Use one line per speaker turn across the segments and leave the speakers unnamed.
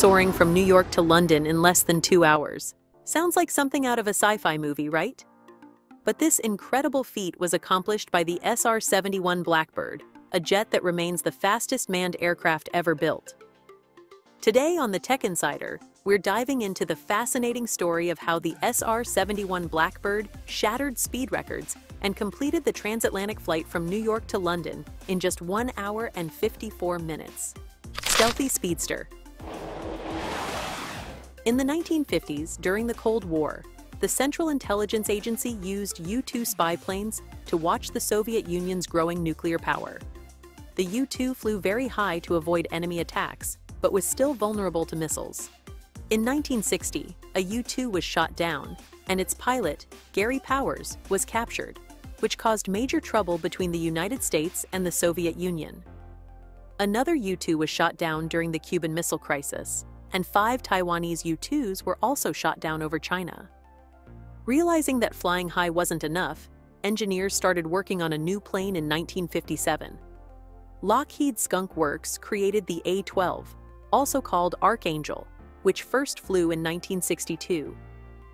soaring from New York to London in less than two hours. Sounds like something out of a sci-fi movie, right? But this incredible feat was accomplished by the SR-71 Blackbird, a jet that remains the fastest manned aircraft ever built. Today on the Tech Insider, we're diving into the fascinating story of how the SR-71 Blackbird shattered speed records and completed the transatlantic flight from New York to London in just 1 hour and 54 minutes. Stealthy Speedster In the 1950s, during the Cold War, the Central Intelligence Agency used U-2 spy planes to watch the Soviet Union's growing nuclear power. The U-2 flew very high to avoid enemy attacks, but was still vulnerable to missiles. In 1960, a U-2 was shot down, and its pilot, Gary Powers, was captured, which caused major trouble between the United States and the Soviet Union. Another U-2 was shot down during the Cuban Missile Crisis, and five Taiwanese U-2s were also shot down over China. Realizing that flying high wasn't enough, engineers started working on a new plane in 1957. Lockheed Skunk Works created the A-12, also called Archangel, which first flew in 1962.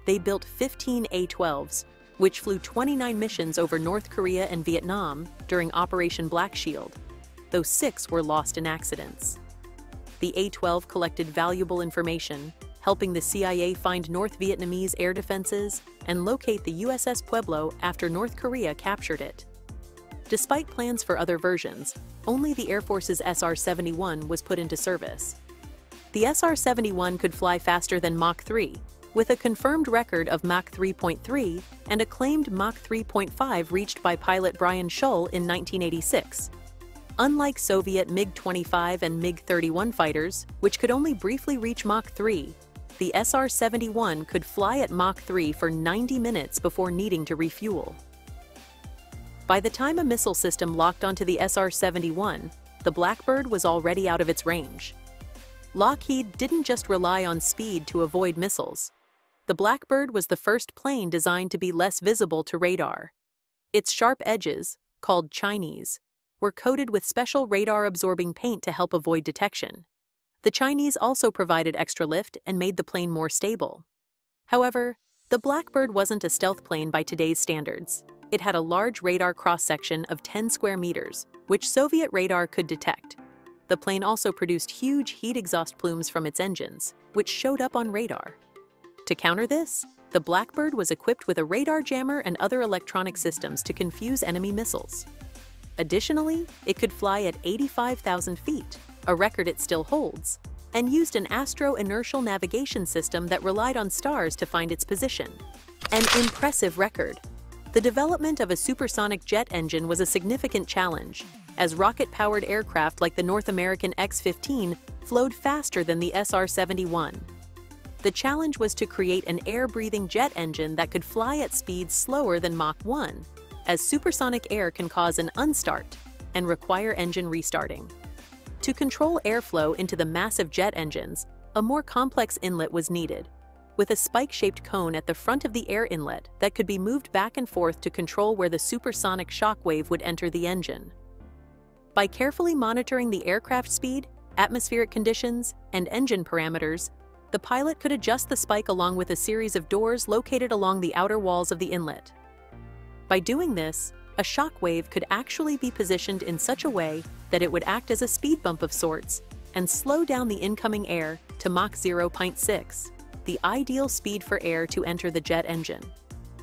They built 15 A-12s, which flew 29 missions over North Korea and Vietnam during Operation Black Shield, though six were lost in accidents. The A-12 collected valuable information, helping the CIA find North Vietnamese air defenses and locate the USS Pueblo after North Korea captured it. Despite plans for other versions, only the Air Force's SR-71 was put into service. The SR-71 could fly faster than Mach 3, with a confirmed record of Mach 3.3 and a claimed Mach 3.5 reached by pilot Brian Shul in 1986. Unlike Soviet MiG-25 and MiG-31 fighters, which could only briefly reach Mach 3, the SR-71 could fly at Mach 3 for 90 minutes before needing to refuel. By the time a missile system locked onto the SR-71, the Blackbird was already out of its range. Lockheed didn't just rely on speed to avoid missiles. The Blackbird was the first plane designed to be less visible to radar. Its sharp edges, called chines, were coated with special radar-absorbing paint to help avoid detection. The chines also provided extra lift and made the plane more stable. However, the Blackbird wasn't a stealth plane by today's standards. It had a large radar cross-section of 10 square meters, which Soviet radar could detect. The plane also produced huge heat exhaust plumes from its engines, which showed up on radar. To counter this, the Blackbird was equipped with a radar jammer and other electronic systems to confuse enemy missiles. Additionally, it could fly at 85,000 feet, a record it still holds, and used an astro-inertial navigation system that relied on stars to find its position. An impressive record. The development of a supersonic jet engine was a significant challenge, as rocket-powered aircraft like the North American X-15 flowed faster than the SR-71. The challenge was to create an air-breathing jet engine that could fly at speeds slower than Mach 1, as supersonic air can cause an unstart and require engine restarting. To control airflow into the massive jet engines, a more complex inlet was needed, with a spike-shaped cone at the front of the air inlet that could be moved back and forth to control where the supersonic shock wave would enter the engine. By carefully monitoring the aircraft speed, atmospheric conditions, and engine parameters, the pilot could adjust the spike along with a series of doors located along the outer walls of the inlet. By doing this, a shock wave could actually be positioned in such a way that it would act as a speed bump of sorts and slow down the incoming air to Mach 0.6, the ideal speed for air to enter the jet engine.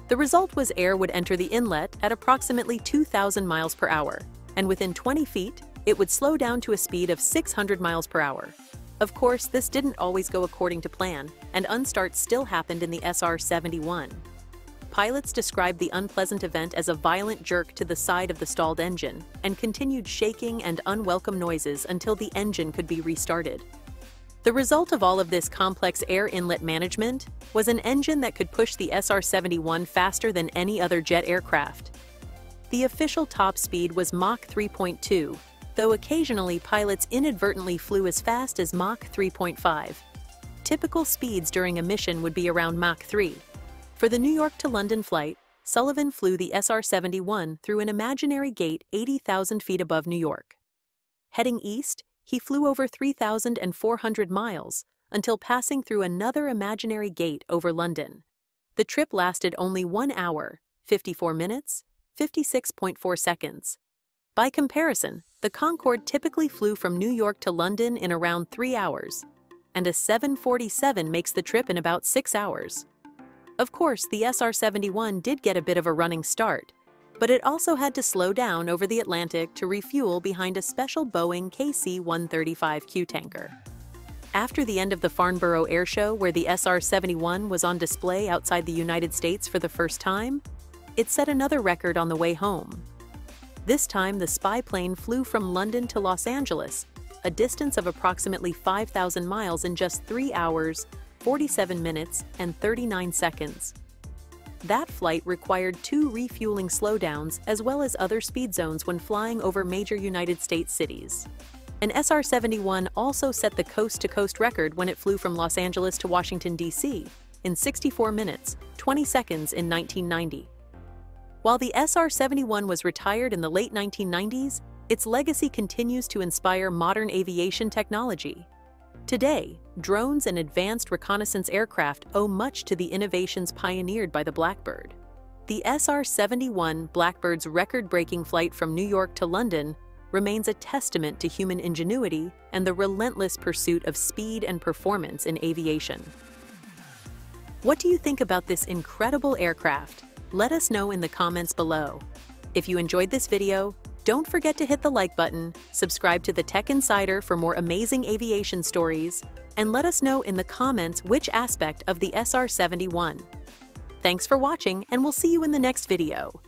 The result was air would enter the inlet at approximately 2,000 miles per hour, and within 20 feet, it would slow down to a speed of 600 miles per hour. Of course, this didn't always go according to plan, and unstarts still happened in the SR-71. Pilots described the unpleasant event as a violent jerk to the side of the stalled engine and continued shaking and unwelcome noises until the engine could be restarted. The result of all of this complex air inlet management was an engine that could push the SR-71 faster than any other jet aircraft. The official top speed was Mach 3.2, though occasionally pilots inadvertently flew as fast as Mach 3.5. Typical speeds during a mission would be around Mach 3. For the New York to London flight, Sullivan flew the SR-71 through an imaginary gate 80,000 feet above New York. Heading east, he flew over 3,400 miles until passing through another imaginary gate over London. The trip lasted only 1 hour, 54 minutes, 56.4 seconds. By comparison, the Concorde typically flew from New York to London in around 3 hours, and a 747 makes the trip in about 6 hours. Of course, the SR-71 did get a bit of a running start, but it also had to slow down over the Atlantic to refuel behind a special Boeing KC-135Q tanker. After the end of the Farnborough Airshow, where the SR-71 was on display outside the United States for the first time, it set another record on the way home. This time, the spy plane flew from London to Los Angeles, a distance of approximately 5,000 miles in just 3 hours, 47 minutes, and 39 seconds. That flight required two refueling slowdowns as well as other speed zones when flying over major United States cities. An SR-71 also set the coast-to-coast -coast record when it flew from Los Angeles to Washington, D.C. in 64 minutes, 20 seconds in 1990. While the SR-71 was retired in the late 1990s, its legacy continues to inspire modern aviation technology. Today, drones and advanced reconnaissance aircraft owe much to the innovations pioneered by the Blackbird. The SR-71 Blackbird's record-breaking flight from New York to London remains a testament to human ingenuity and the relentless pursuit of speed and performance in aviation. What do you think about this incredible aircraft? Let us know in the comments below. If you enjoyed this video, don't forget to hit the like button, subscribe to the Tech Insider for more amazing aviation stories, and let us know in the comments which aspect of the SR-71. Thanks for watching, and we'll see you in the next video.